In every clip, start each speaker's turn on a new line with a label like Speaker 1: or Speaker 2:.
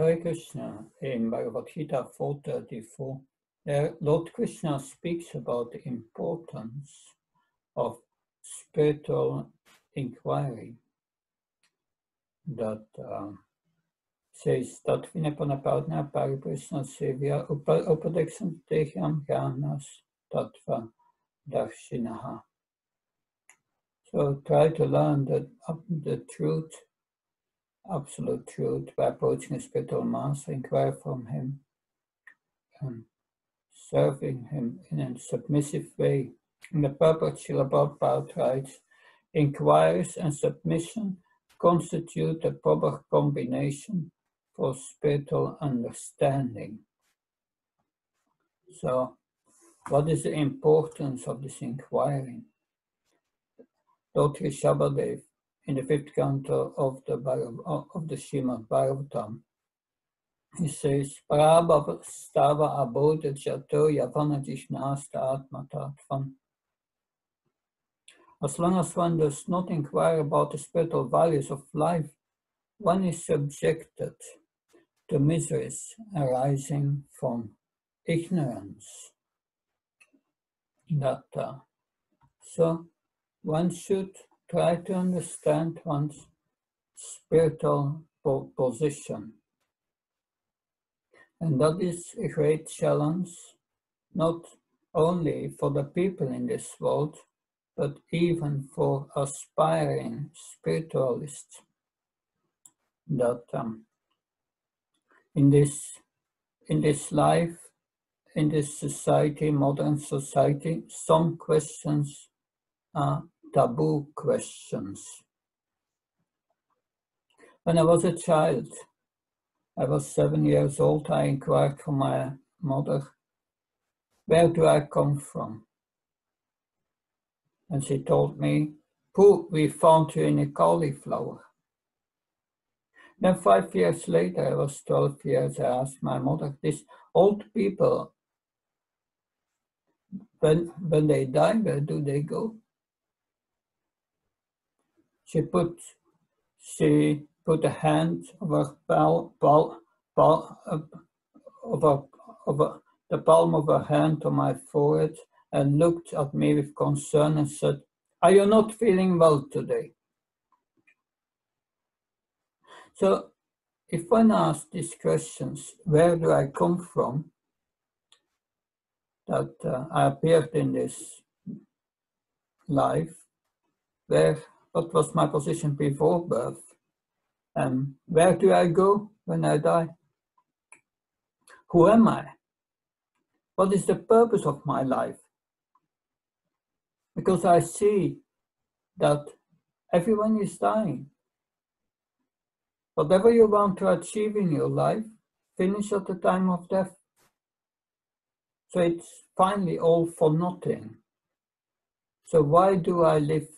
Speaker 1: Hare Krishna, in Bhagavad Gita 434, there Lord Krishna speaks about the importance of spiritual inquiry that uh, says that Vinapanapatna Pariprishna Sevya Upadeksham Teham Ganas Tattva Darshinaha. So try to learn the, the truth absolute truth by approaching a spiritual master, inquire from him, and serving him in a submissive way. In the purport, Srila Prabhupada writes, inquiries and submission constitute a proper combination for spiritual understanding. So, what is the importance of this inquiring? Lord Rishabhadev in the fifth canto of the of the Srimad Bhagavatam, he says, Parabhava stava abodha jato atmatatvam. As long as one does not inquire about the spiritual values of life, one is subjected to miseries arising from ignorance. That, uh, so one should try to understand one's spiritual position. And that is a great challenge, not only for the people in this world, but even for aspiring spiritualists. That um, in this in this life, in this society, modern society, some questions are taboo questions. When I was a child, I was seven years old, I inquired from my mother, where do I come from? And she told me, Pooh, we found you in a cauliflower. Then five years later, I was 12 years, I asked my mother, these old people, when, when they die, where do they go? She put she put a hand over pal, pal, uh, over, over the palm of her hand to my forehead and looked at me with concern and said, Are you not feeling well today? So, if one asks these questions, where do I come from? That uh, I appeared in this life, where what was my position before birth? And where do I go when I die? Who am I? What is the purpose of my life? Because I see that everyone is dying. Whatever you want to achieve in your life, finish at the time of death. So it's finally all for nothing. So why do I live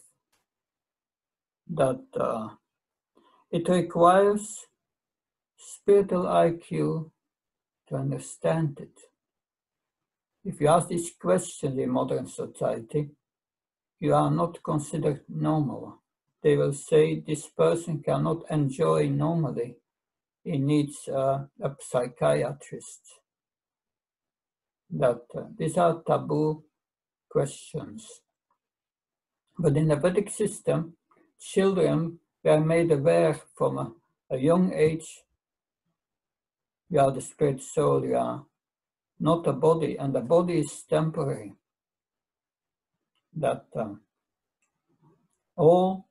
Speaker 1: that uh, it requires spiritual IQ to understand it. If you ask this question in modern society, you are not considered normal. They will say this person cannot enjoy normally. He needs uh, a psychiatrist. That uh, these are taboo questions. But in the Vedic system, children were made aware from a, a young age you are the spirit soul, you are not a body, and the body is temporary. That um, all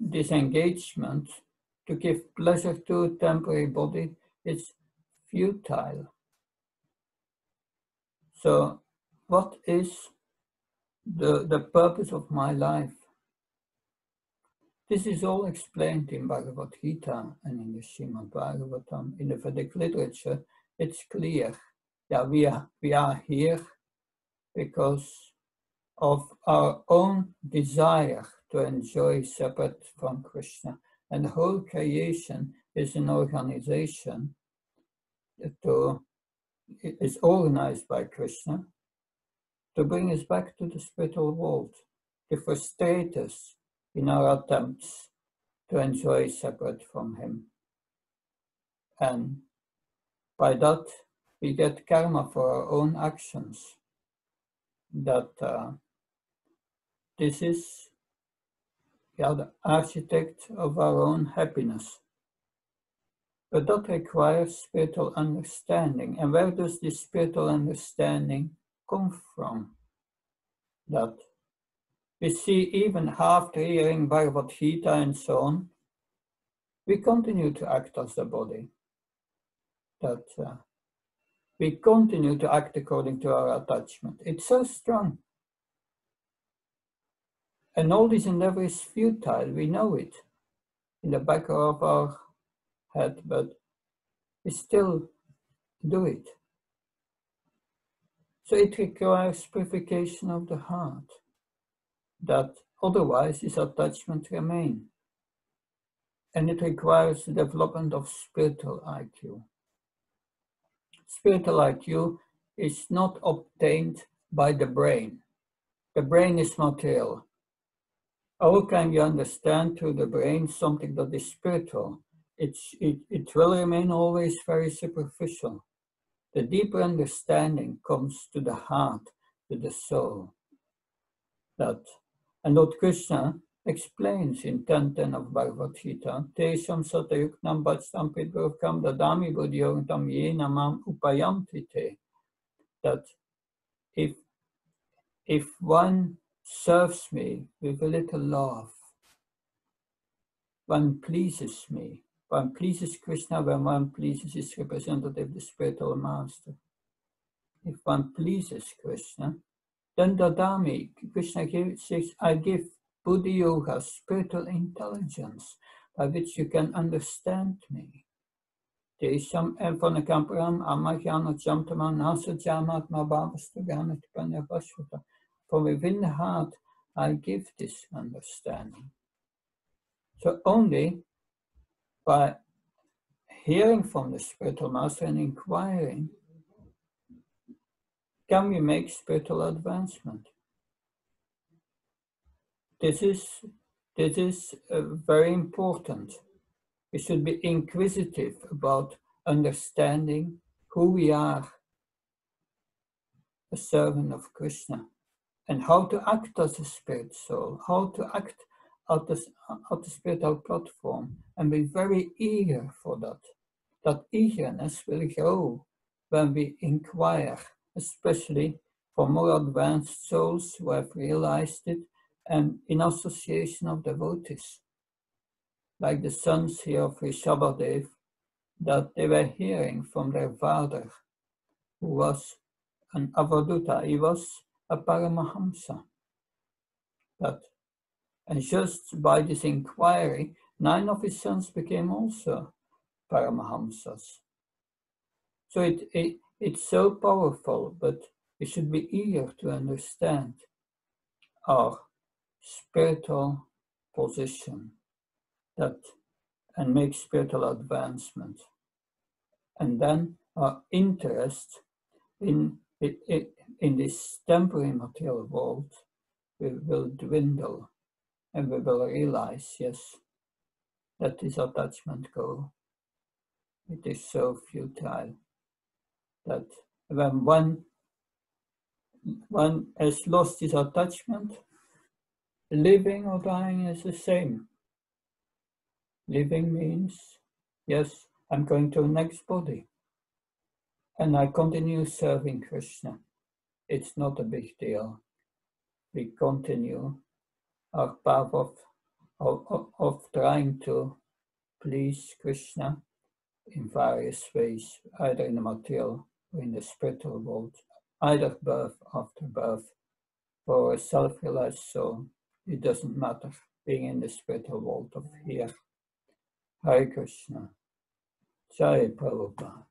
Speaker 1: disengagement to give pleasure to a temporary body is futile. So, what is the, the purpose of my life? This is all explained in Bhagavad Gita and in the Srimad Bhagavatam. In the Vedic literature, it's clear that we are, we are here because of our own desire to enjoy separate from Krishna. And the whole creation is an organization to, is organized by Krishna to bring us back to the spiritual world, to frustrate us in our attempts to enjoy separate from Him. And by that we get karma for our own actions. That uh, this is yeah, the architect of our own happiness. But that requires spiritual understanding. And where does this spiritual understanding come from? That we see even after hearing Bhagavad Gita and so on, we continue to act as the body. That uh, we continue to act according to our attachment. It's so strong. And all this endeavor is futile, we know it in the back of our head, but we still do it. So it requires purification of the heart, that otherwise this attachment remain. And it requires the development of spiritual IQ. Spiritual IQ is not obtained by the brain. The brain is material. How can you understand through the brain something that is spiritual? It's, it, it will remain always very superficial. The deeper understanding comes to the heart, to the soul. That, and Lord Krishna explains in 10.10 of Bhagavad Gita, Tesham satayuknam bhatstam pidgurkam dadami buddhyogatam yena mam upayamti te. That if, if one serves me with a little love, one pleases me, one pleases Krishna when one pleases his representative, the spiritual master. If one pleases Krishna, then Dadami, Krishna says, I give Buddhi Yoga, spiritual intelligence, by which you can understand me. Tesham Evanakamparam Amajana Jamtaman Nasa Jamat Mabhavastagana Tipanya Vashvata. From within the heart, I give this understanding. So only by hearing from the spiritual master and inquiring can we make spiritual advancement. This is, this is uh, very important. We should be inquisitive about understanding who we are, a servant of Krishna and how to act as a spirit soul, how to act at the, at the spiritual platform, and be very eager for that. That eagerness will grow when we inquire, especially for more advanced souls who have realized it and in association of devotees, like the sons here of Rishabhadev, that they were hearing from their father, who was an Avadhuta. He was a Paramahamsa. But, and just by this inquiry, nine of his sons became also Paramahamsas. So it, it, it's so powerful, but we should be eager to understand our spiritual position that and make spiritual advancement. And then our interest in it, in this temporary material world, we will dwindle and we will realize, yes, that this attachment go. It is so futile that when one, one has lost his attachment, living or dying is the same. Living means, yes, I'm going to the next body and I continue serving Krishna. It's not a big deal. We continue our path of, of, of trying to please Krishna in various ways, either in the material in the spiritual world, either birth after birth. For a self-realized soul, it doesn't matter being in the spiritual world of here. Hare Krishna. Jai Prabhupada.